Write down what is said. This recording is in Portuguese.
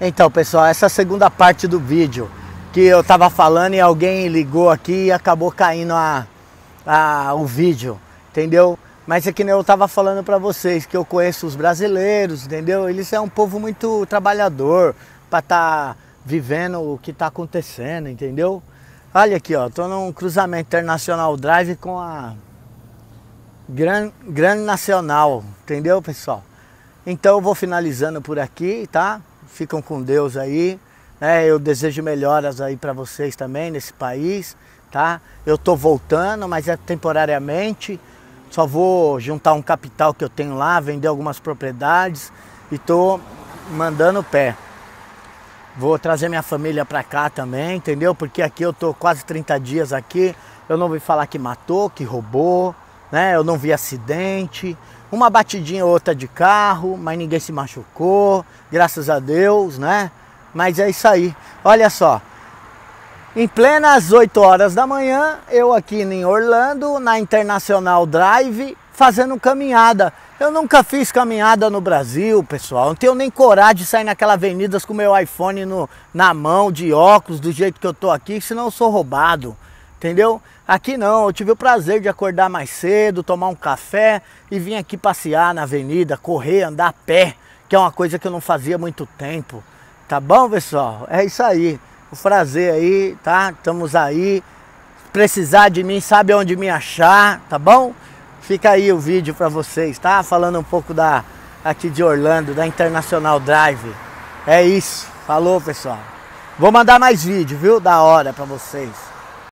Então, pessoal, essa é a segunda parte do vídeo que eu tava falando e alguém ligou aqui e acabou caindo a, a, o vídeo, entendeu? Mas é que nem eu tava falando para vocês que eu conheço os brasileiros, entendeu? Eles são um povo muito trabalhador para estar tá vivendo o que tá acontecendo, entendeu? Olha aqui, ó, tô num cruzamento Internacional Drive com a Gran, Gran Nacional, entendeu, pessoal? Então eu vou finalizando por aqui, tá? Ficam com Deus aí. É, eu desejo melhoras aí para vocês também nesse país, tá? Eu tô voltando, mas é temporariamente. Só vou juntar um capital que eu tenho lá, vender algumas propriedades e tô mandando pé. Vou trazer minha família para cá também, entendeu? Porque aqui eu tô quase 30 dias aqui. Eu não vi falar que matou, que roubou, né? Eu não vi acidente. Uma batidinha ou outra de carro, mas ninguém se machucou, graças a Deus, né? Mas é isso aí. Olha só. Em plenas 8 horas da manhã, eu aqui em Orlando, na Internacional Drive, fazendo caminhada. Eu nunca fiz caminhada no Brasil, pessoal. Não tenho nem coragem de sair naquela avenida com meu iPhone no, na mão, de óculos, do jeito que eu tô aqui, senão eu sou roubado. Entendeu? Aqui não, eu tive o prazer de acordar mais cedo, tomar um café e vir aqui passear na avenida, correr, andar a pé, que é uma coisa que eu não fazia há muito tempo. Tá bom, pessoal? É isso aí. O prazer aí, tá? Estamos aí. Precisar de mim, sabe onde me achar, tá bom? Fica aí o vídeo para vocês, tá? Falando um pouco da aqui de Orlando, da Internacional Drive. É isso. Falou, pessoal. Vou mandar mais vídeo, viu? Da hora para vocês.